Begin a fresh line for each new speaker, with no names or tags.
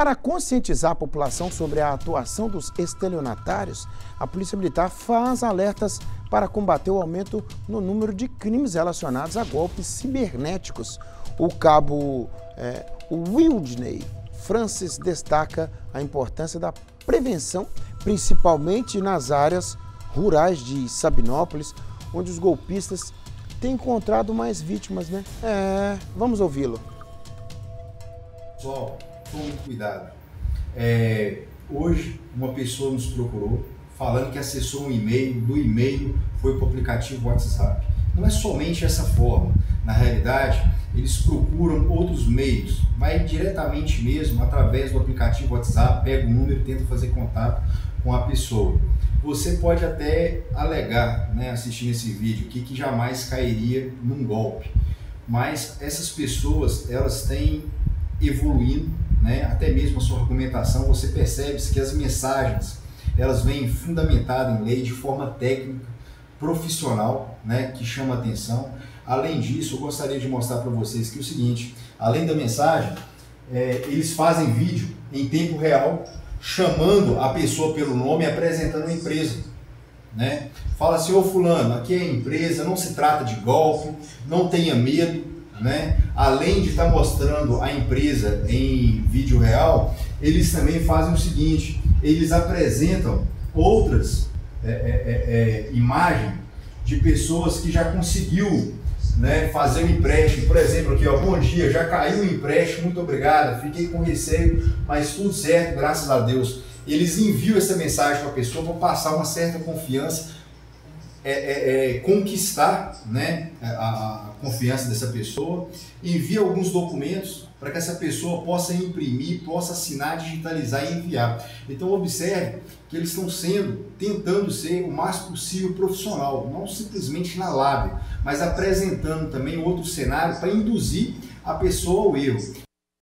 Para conscientizar a população sobre a atuação dos estelionatários, a Polícia Militar faz alertas para combater o aumento no número de crimes relacionados a golpes cibernéticos. O cabo é, Wildney Francis destaca a importância da prevenção, principalmente nas áreas rurais de Sabinópolis, onde os golpistas têm encontrado mais vítimas, né? É, vamos ouvi-lo.
Pessoal, tome cuidado. É, hoje, uma pessoa nos procurou falando que acessou um e-mail, do e-mail foi para o aplicativo WhatsApp. Não é somente essa forma. Na realidade, eles procuram outros meios, vai diretamente mesmo através do aplicativo WhatsApp, pega o número e tenta fazer contato com a pessoa. Você pode até alegar, né, assistindo esse vídeo aqui, que jamais cairia num golpe. Mas essas pessoas, elas têm evoluindo, né, até mesmo a sua argumentação, você percebe que as mensagens, elas vêm fundamentadas em lei de forma técnica, profissional, né, que chama atenção. Além disso, eu gostaria de mostrar para vocês que é o seguinte, além da mensagem, é, eles fazem vídeo em tempo real chamando a pessoa pelo nome e apresentando a empresa. Né? Fala assim, ô fulano, aqui é a empresa, não se trata de golpe, não tenha medo, né? Além de estar tá mostrando a empresa em vídeo real, eles também fazem o seguinte, eles apresentam outras é, é, é, é imagens de pessoas que já conseguiu né, fazer um empréstimo, por exemplo, aqui, ó, bom dia, já caiu o empréstimo, muito obrigado, fiquei com receio, mas tudo certo, graças a Deus. Eles enviam essa mensagem para a pessoa para passar uma certa confiança, é, é, conquistar né, a, a, confiança dessa pessoa, envia alguns documentos para que essa pessoa possa imprimir, possa assinar, digitalizar e enviar. Então observe que eles estão sendo, tentando ser o mais possível profissional, não simplesmente na lábia, mas apresentando também outro cenário para induzir a pessoa ao erro.